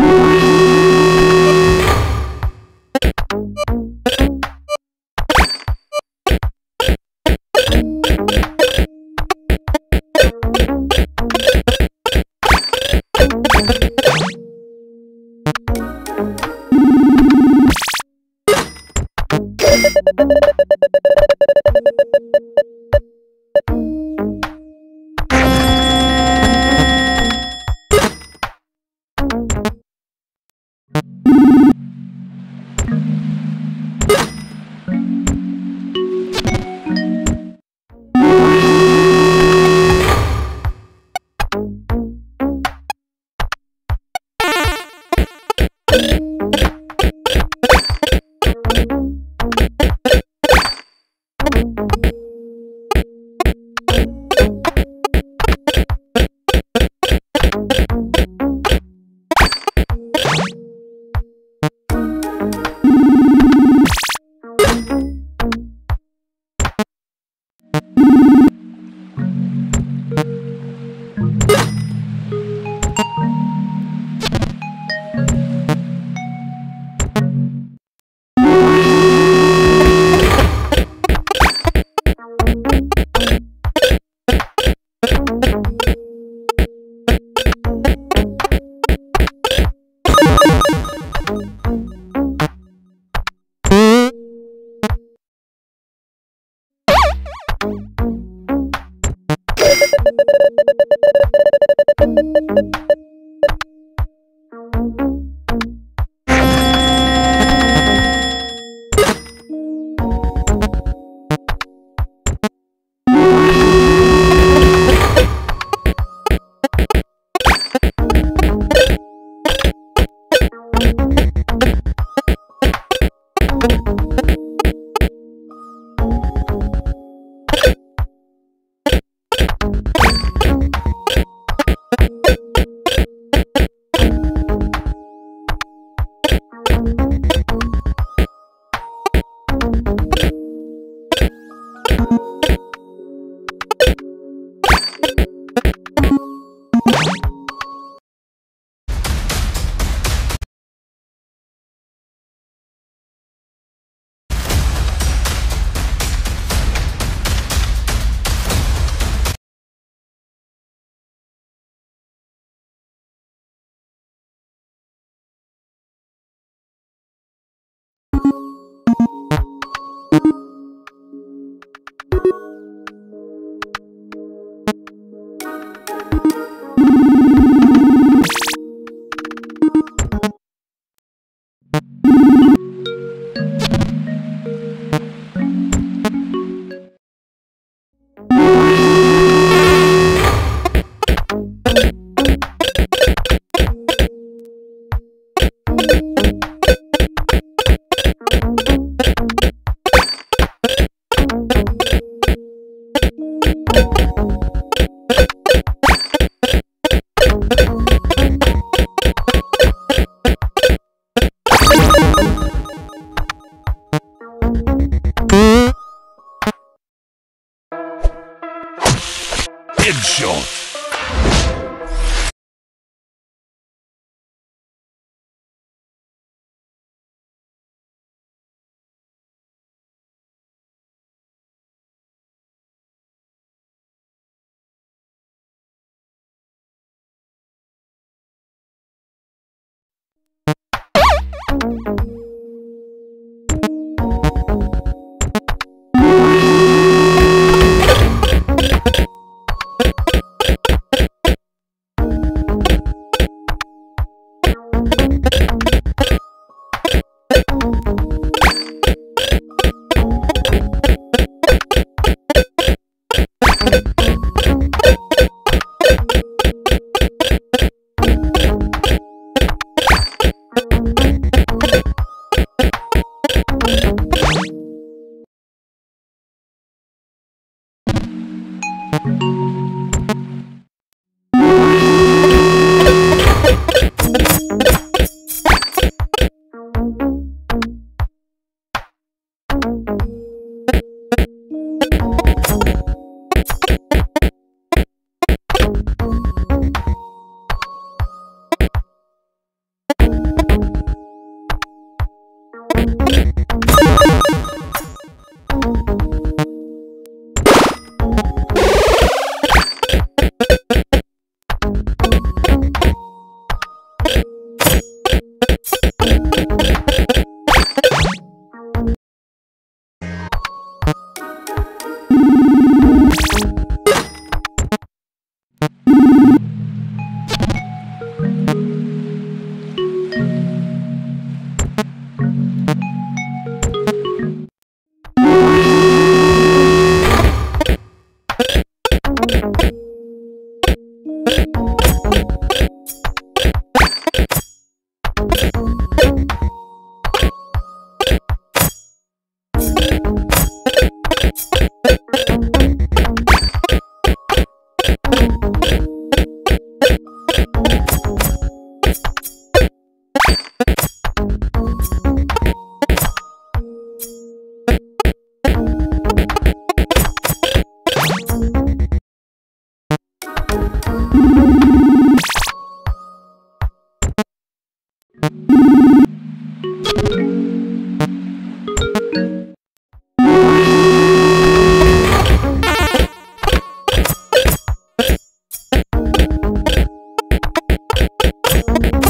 Thank. shot. Thank you.